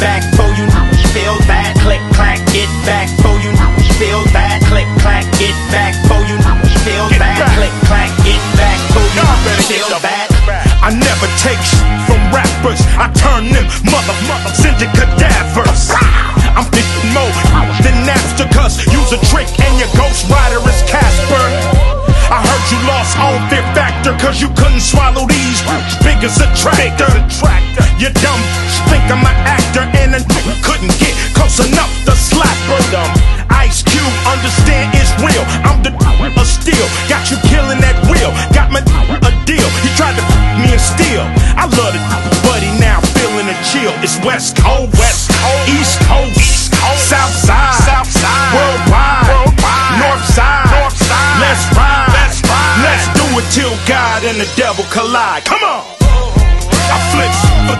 back for you. Feel that? Click clack, get back for you. Feel that? Click clack, get back for you. Feel that? Click clack, get back for you. Y'all better get Feel that? I never take shit from rappers. I turn them mother mother into cadavers. I'm thinking more than Napster, cause use a trick and your ghost rider is Casper. I heard you lost all fear factor cause you couldn't swallow these big as a tractor. You dumb I'm an actor and a nigga couldn't get close enough to slap her. Dumb. Ice Cube, understand it's real. I'm the a steel. Got you killing that real. Got my a deal. He tried to me and steal. I love it, buddy. Now feeling a chill. It's West Coast, West Coast, East Coast, East Coast, South Side, South Side, worldwide, worldwide, North Side, North Side. Let's ride, let's ride. Let's do it till God and the devil collide. Come on. I flips.